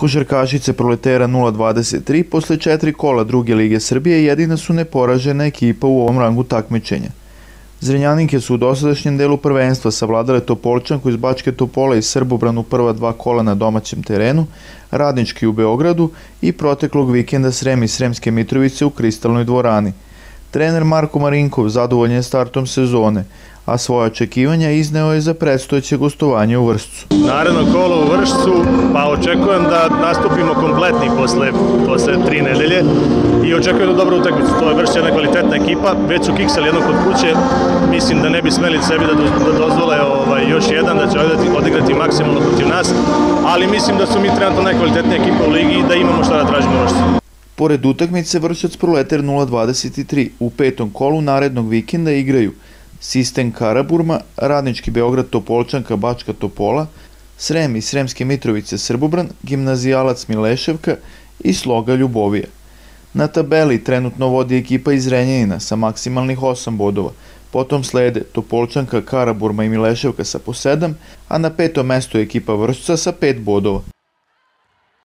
Košarkašice Proletera 023 posle četiri kola druge Lige Srbije jedina su neporažena ekipa u ovom rangu takmičenja. Zrenjaninke su u dosadašnjem delu prvenstva savladale Topolčanku iz Bačke Topola i Srbobran u prva dva kola na domaćem terenu, Radnički u Beogradu i proteklog vikenda Srem i Sremske Mitrovice u Kristalnoj dvorani. Trener Marko Marinkov zadovoljen je startom sezone, a svoje očekivanja izneo je za predstojeće gostovanje u Vršcu. Naredno kolo u Vršcu, pa očekujem da nastupimo kompletni posle, posle tri nedelje i očekujem da dobro utakmicu. To je Vršć jedna kvalitetna ekipa, već su kiksali jednog kod kuće, mislim da ne bi smeli sebi da, da dozvole ovaj, još jedan, da će odigrati maksimalno protiv nas, ali mislim da su mi trenutno najkvalitetnija ekipa u ligi i da imamo šta da tražimo u Vršcu. Pored utakmice Vršac Proletar 023 u petom kolu narednog vikenda igraju Sistem Karaburma, Radnički Beograd Topolčanka Bačka Topola, Srem i Sremske Mitrovice Srbobran, Gimnazijalac Mileševka i Sloga Ljubovija. Na tabeli trenutno vodi ekipa iz Renjanina sa maksimalnih 8 bodova, potom slede Topolčanka, Karaburma i Mileševka sa po 7, a na petom mestu je ekipa Vršca sa 5 bodova.